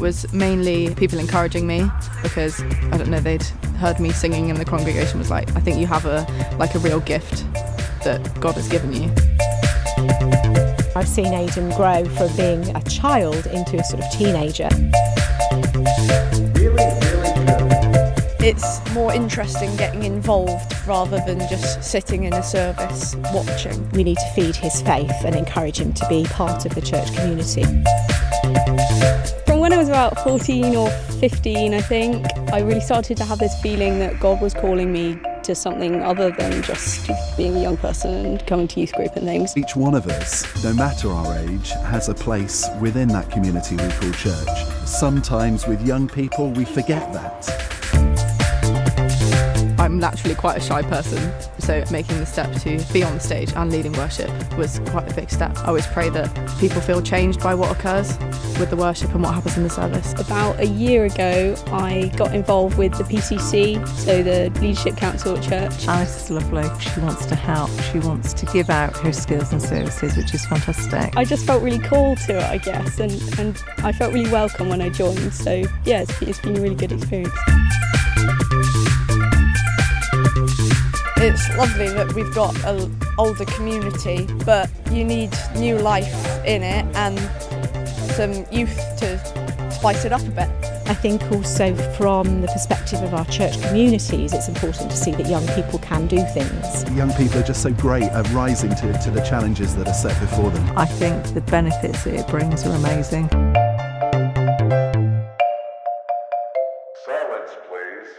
was mainly people encouraging me because I don't know they'd heard me singing and the congregation was like, I think you have a like a real gift that God has given you. I've seen Aidan grow from being a child into a sort of teenager. It's more interesting getting involved rather than just sitting in a service watching. We need to feed his faith and encourage him to be part of the church community. About 14 or 15, I think, I really started to have this feeling that God was calling me to something other than just being a young person and coming to youth group and things. Each one of us, no matter our age, has a place within that community we call church. Sometimes with young people, we forget that. I'm naturally quite a shy person, so making the step to be on the stage and leading worship was quite a big step. I always pray that people feel changed by what occurs with the worship and what happens in the service. About a year ago, I got involved with the PCC, so the Leadership Council at Church. Alice is lovely. She wants to help. She wants to give out her skills and services, which is fantastic. I just felt really called to it, I guess, and, and I felt really welcome when I joined. So, yeah, it's, it's been a really good experience. It's lovely that we've got an older community, but you need new life in it and some youth to spice it up a bit. I think also from the perspective of our church communities, it's important to see that young people can do things. Young people are just so great at rising to, to the challenges that are set before them. I think the benefits that it brings are amazing. Silence, please.